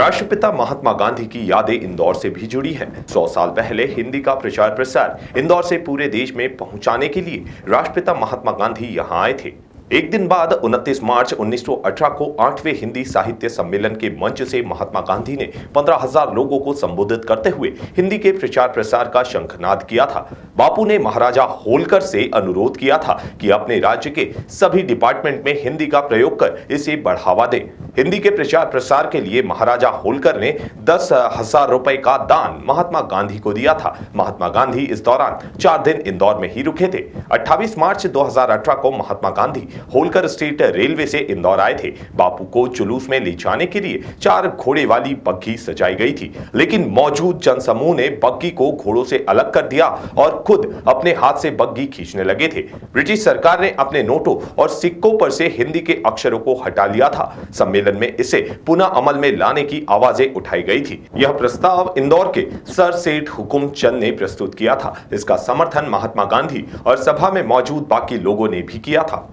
राष्ट्रपिता महात्मा गांधी की यादें इंदौर से भी जुड़ी हैं। सौ साल पहले हिंदी का प्रचार प्रसार इंदौर से पूरे देश में पहुँचाने के लिए राष्ट्रपिता महात्मा गांधी यहाँ आए थे। एक दिन बाद 29 मार्च 1918 को आठवें हिंदी साहित्य सम्मेलन के मंच से महात्मा गांधी ने 15,000 लोगों को संबोधित करते हुए हिंदी के प्रचार प्रसार का शंखनाद किया था। बापू ने महाराजा होलकर से अनुरोध किया था कि अपने राज्य के सभी डिपार्टमेंट में हिंदी का प्रयोग कर इसे बढ़ावा दें। हिंदी के प्रचार प्रसार के लिए महाराजा होलकर ने दस हज़ार रुपए का दान महात्मा गांधी को दिया था। महात्मा गांधी इस दौरान चार दिन इंदौर में ही रुके थे। 28 मार्च 2018 को महात्मा गांधी होलकर स्टेट रेलवे से इंदौर आए थे। बापू को जुलूस में ले जाने के लिए चार घोड़े वाली बग्घी सजाई गई थी। लेकिन मौजूद जनसमूह ने बग्घी को घोड़ों से अलग कर दिया और खुद अपने हाथ से बग्घी खींचने लगे थे। ब्रिटिश सरकार ने अपने नोटों और सिक्कों पर से हिंदी के अक्षरों को हटा लिया था। सम्मेलन सम्मेलन में इसे पुनः अमल में लाने की आवाज़ें उठाई गई थी। यह प्रस्ताव इंदौर के सर सेठ हुकुम चंद ने प्रस्तुत किया था। इसका समर्थन महात्मा गांधी और सभा में मौजूद बाकी लोगों ने भी किया था।